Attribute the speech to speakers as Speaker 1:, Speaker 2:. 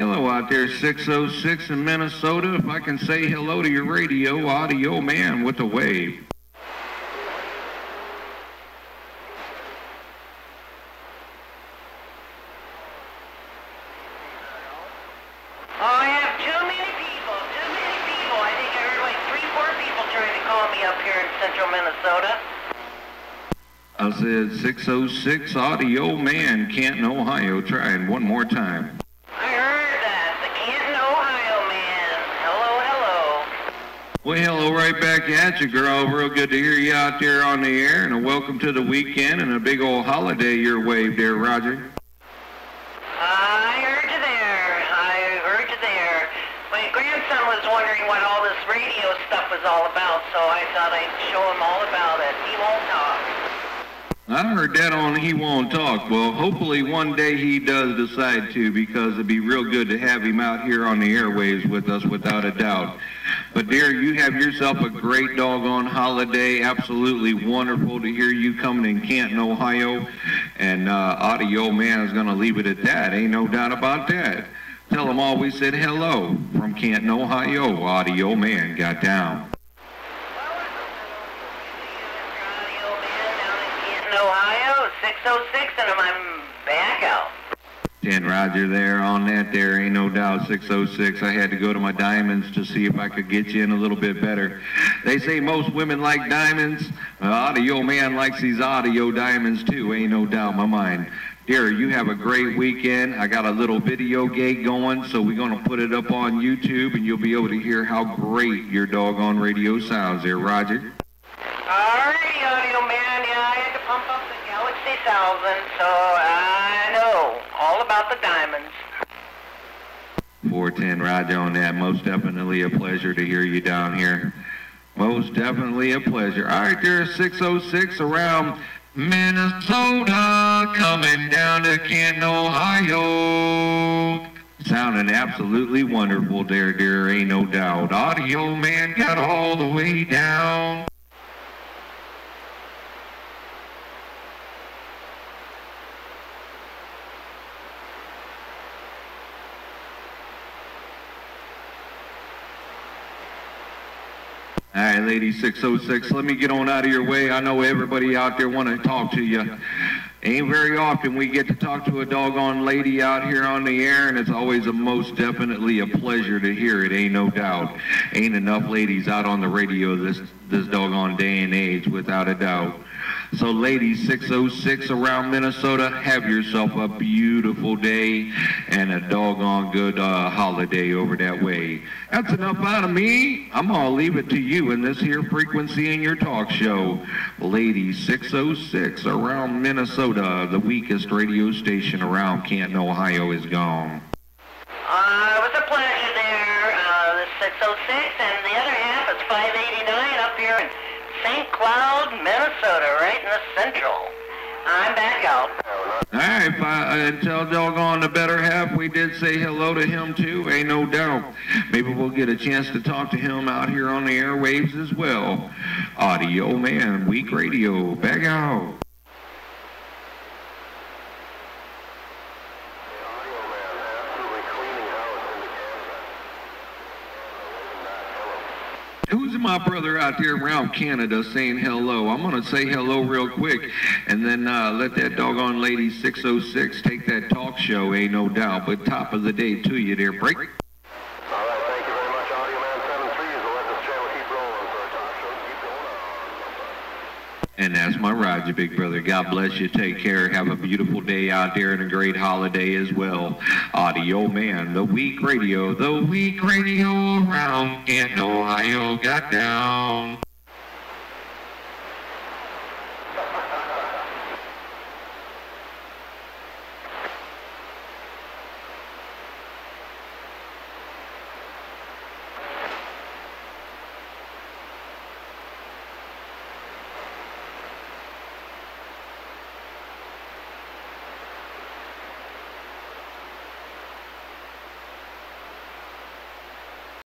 Speaker 1: Hello out there, 606 in Minnesota. If I can say hello to your radio, audio man with a wave.
Speaker 2: Oh, I have too many people, too many people. I think I heard like three, four people trying to call me up here in central Minnesota.
Speaker 1: I said 606 audio man, Canton, Ohio. Trying one more time. Well, hello right back at you, girl. Real good to hear you out there on the air, and a welcome to the weekend and a big old holiday your way there, Roger.
Speaker 2: I heard you there. I heard you there. My grandson was wondering what all this radio stuff was all about, so I thought I'd show him all about it. He won't talk.
Speaker 1: I heard that on He Won't Talk. Well, hopefully one day he does decide to because it'd be real good to have him out here on the airwaves with us without a doubt. But dear, you have yourself a great doggone holiday. Absolutely wonderful to hear you coming in Canton, Ohio. And uh, Audio Man is going to leave it at that. Ain't no doubt about that. Tell them all we said hello from Canton, Ohio. Audio Man got down.
Speaker 2: Radio man down in Canton, Ohio, 606, and I'm back out.
Speaker 1: 10 Roger there on that there, ain't no doubt 606. I had to go to my diamonds to see if I could get you in a little bit better. They say most women like diamonds. Well, audio man likes these audio diamonds too, ain't no doubt in my mind. Dear, you have a great weekend. I got a little video gate going, so we're going to put it up on YouTube and you'll be able to hear how great your doggone radio sounds there, Roger.
Speaker 2: Alrighty, audio Galaxy 1000, so I know all about the diamonds.
Speaker 1: 410 Roger on that. Most definitely a pleasure to hear you down here. Most definitely a pleasure. All right, there's 606 around Minnesota, coming down to Canton, Ohio. Sounding absolutely wonderful there, dear, ain't no doubt. Audio man got all the way down. All right, lady 606, let me get on out of your way. I know everybody out there want to talk to you. Ain't very often we get to talk to a doggone lady out here on the air, and it's always a most definitely a pleasure to hear it, ain't no doubt. Ain't enough ladies out on the radio this, this doggone day and age, without a doubt. So, ladies 606 around Minnesota, have yourself a beautiful day and a doggone good uh, holiday over that way. That's enough out of me. I'm going to leave it to you in this here frequency in your talk show. Ladies 606 around Minnesota, the weakest radio station around Canton, Ohio, is gone.
Speaker 2: Uh, it was a pleasure there, uh, the 606, and the other half is 589 up here St. Cloud, Minnesota, right in the central. I'm back out.
Speaker 1: All right, fi- uh, tell doggone the better half we did say hello to him too, ain't no doubt. Maybe we'll get a chance to talk to him out here on the airwaves as well. Audio Man, Weak Radio, back out. Who's my brother out there around Canada saying hello? I'm going to say hello real quick and then uh, let that doggone lady 606 take that talk show, ain't no doubt. But top of the day to you there. Break.
Speaker 3: All right, thank you very much, Audio Man 73. So let this channel keep rolling for a talk show. Keep going on.
Speaker 1: And that's my Roger, big brother. God bless you. Take care. Have a beautiful day out there and a great holiday as well. Audio Man, the weak radio, the weak radio around in Ohio got down.